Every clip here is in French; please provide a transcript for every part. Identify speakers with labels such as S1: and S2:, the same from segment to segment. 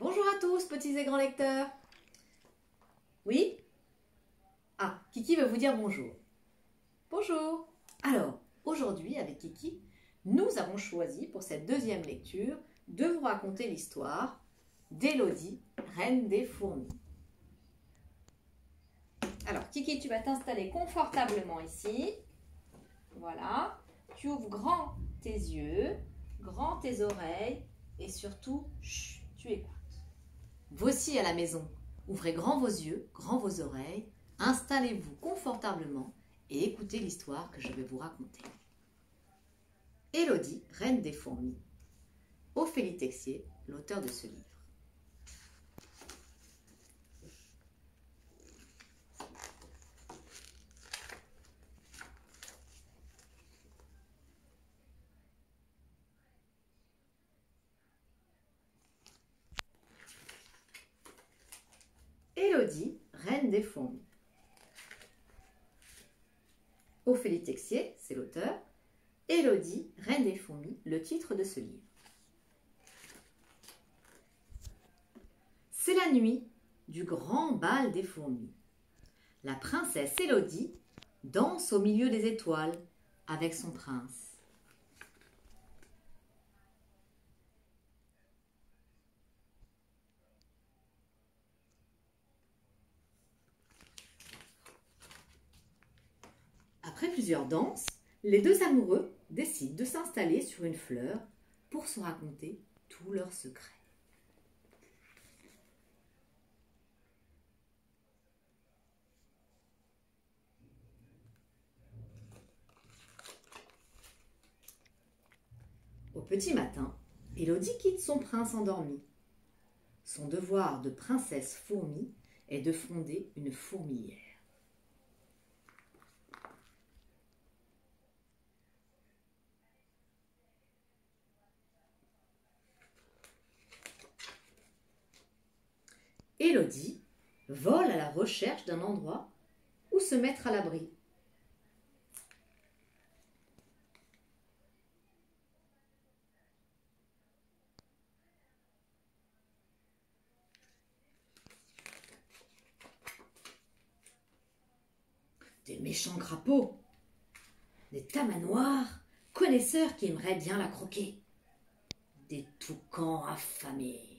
S1: Bonjour à tous, petits et grands lecteurs. Oui? Ah, Kiki veut vous dire bonjour. Bonjour. Alors, aujourd'hui, avec Kiki, nous avons choisi pour cette deuxième lecture de vous raconter l'histoire d'Élodie, reine des fourmis. Alors, Kiki, tu vas t'installer confortablement ici. Voilà. Tu ouvres grand tes yeux, grand tes oreilles et surtout, chut, tu écoutes. Voici à la maison. Ouvrez grand vos yeux, grand vos oreilles, installez-vous confortablement et écoutez l'histoire que je vais vous raconter. Élodie, reine des fourmis. Ophélie Texier, l'auteur de ce livre. Élodie, reine des fourmis. Ophélie Texier, c'est l'auteur. Élodie, reine des fourmis, le titre de ce livre. C'est la nuit du grand bal des fourmis. La princesse Élodie danse au milieu des étoiles avec son prince. Après plusieurs danses, les deux amoureux décident de s'installer sur une fleur pour se raconter tous leurs secrets. Au petit matin, Élodie quitte son prince endormi. Son devoir de princesse fourmi est de fonder une fourmilière. Élodie vole à la recherche d'un endroit où se mettre à l'abri. Des méchants crapauds, des tamanoirs, connaisseurs qui aimeraient bien la croquer, des toucans affamés.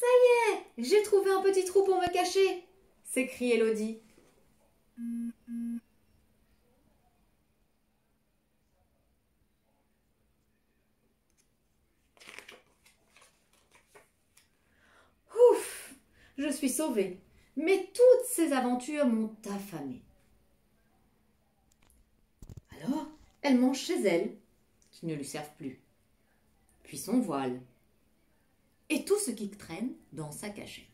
S1: Ça y est, j'ai trouvé un petit trou pour me cacher, s'écrie Élodie. Ouf, je suis sauvée, mais toutes ces aventures m'ont affamée. Alors, elle mange chez elle, qui ne lui servent plus, puis son voile, et tout ce qui traîne dans sa cachette.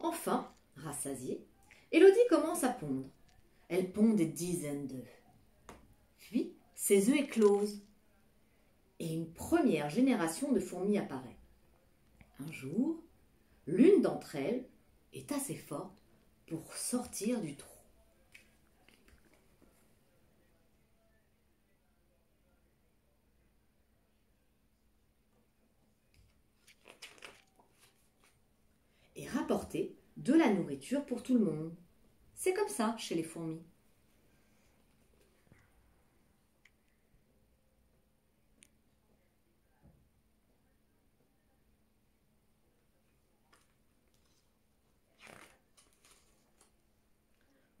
S1: Enfin, rassasiée, Élodie commence à pondre. Elle pond des dizaines d'œufs. Puis, ses œufs éclosent. Et une première génération de fourmis apparaît. Un jour, l'une d'entre elles est assez forte pour sortir du trou. Et rapporter de la nourriture pour tout le monde. C'est comme ça chez les fourmis.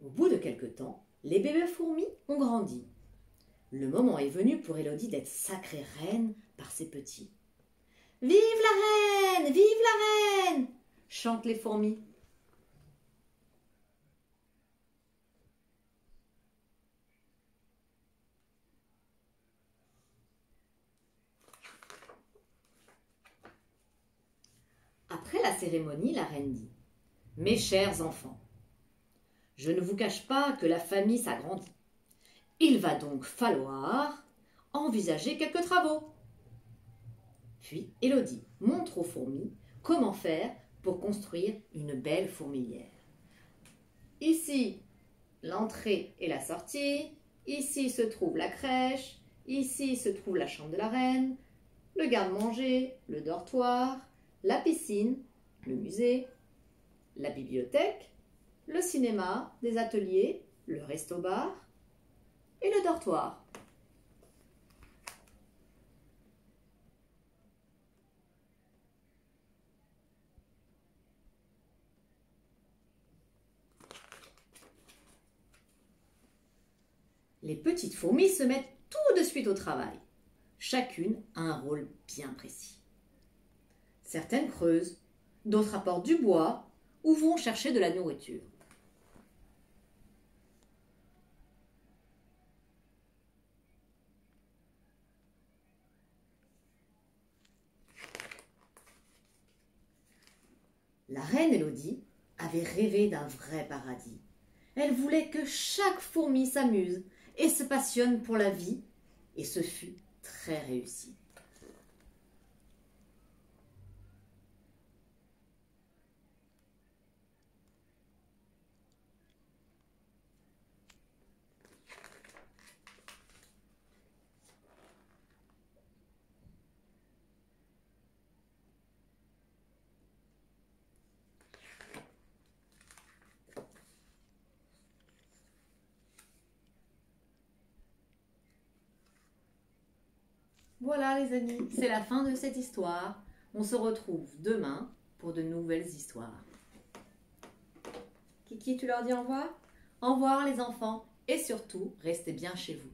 S1: Au bout de quelque temps, les bébés fourmis ont grandi. Le moment est venu pour Élodie d'être sacrée reine par ses petits. Vive la reine Vive la reine chantent les fourmis. Après la cérémonie, la reine dit Mes chers enfants,
S2: Je ne vous cache pas que la famille s'agrandit. Il va donc falloir envisager quelques travaux. Puis Élodie montre aux fourmis comment faire pour construire une belle fourmilière. Ici, l'entrée et la sortie. Ici se trouve la crèche. Ici se trouve la chambre de la reine, le garde-manger, le dortoir, la piscine, le musée, la bibliothèque, le cinéma, des ateliers, le resto-bar et le dortoir. Les petites fourmis se mettent tout de suite au travail. Chacune a un rôle bien précis. Certaines creusent, d'autres apportent du bois ou vont chercher de la nourriture? La reine Élodie avait rêvé d'un vrai paradis. Elle voulait que chaque fourmi s'amuse et se passionne pour la vie, et ce fut très réussi. Voilà les amis, c'est la fin de cette histoire. On se retrouve demain pour de nouvelles histoires.
S1: Kiki, tu leur dis au revoir?
S2: Au revoir les enfants et surtout, restez bien chez vous.